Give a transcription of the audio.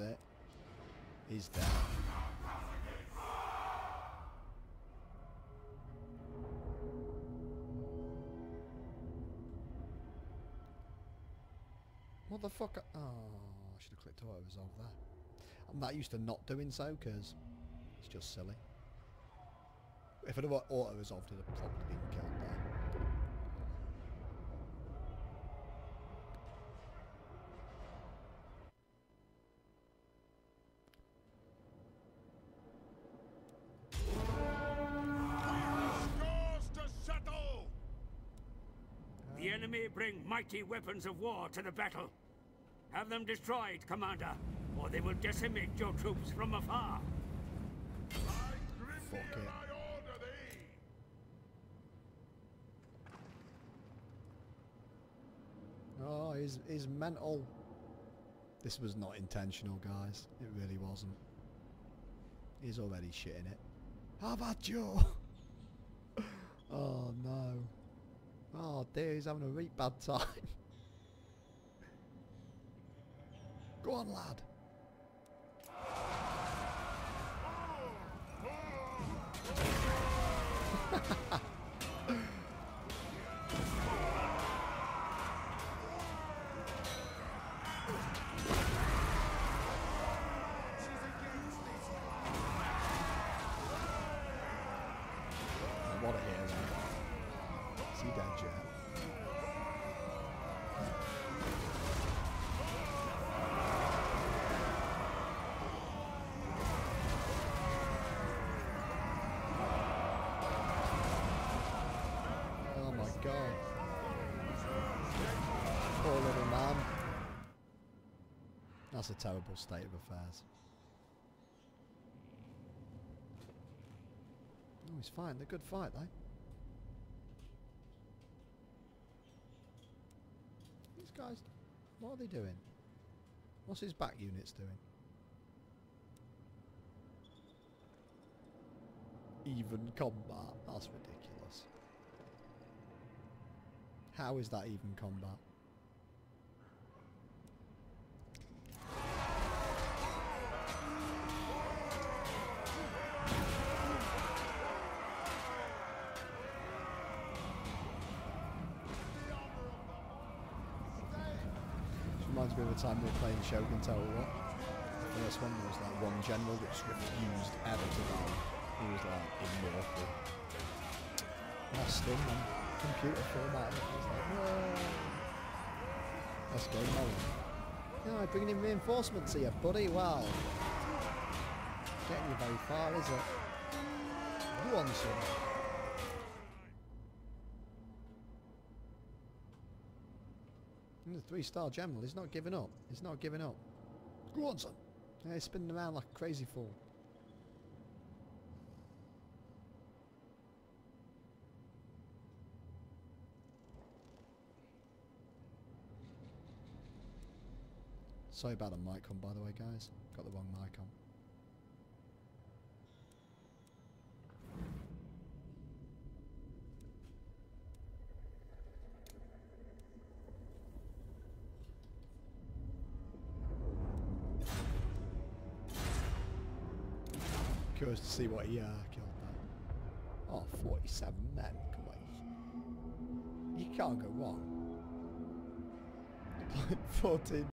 it. He's down. What the fuck? Oh, I should have clicked auto resolve there. I'm that used to not doing so because it's just silly. If I'd have auto resolved, I'd have probably been killed The enemy bring mighty weapons of war to the battle. Have them destroyed, Commander, or they will decimate your troops from afar. I Fuck it. order thee! Oh, he's, he's mental. This was not intentional, guys. It really wasn't. He's already shitting it. How about you? oh, no. He's having a really bad time. Go on, lad. What a hero. Is he dead Poor little man. That's a terrible state of affairs. Oh, he's fine. They're good fight, though. These guys, what are they doing? What's his back units doing? Even combat? That's ridiculous. How is that even combat? Reminds me of the time we were playing Shogun Total War. The first one there was like one general which refused ever to die. He was like immortal. Lost him and computer format and it was like, no. Let's go, Nolan. No, bringing in reinforcements here, buddy. Well, getting you very far, is it? Go on. And the three-star general, he's not giving up. He's not giving up. Go on, son. Yeah, he's spinning around like a crazy fool. Sorry about the mic on, by the way, guys. Got the wrong mic on. Curious to see what he uh, killed there. Oh, 47 men. Come on. You can't go wrong. 14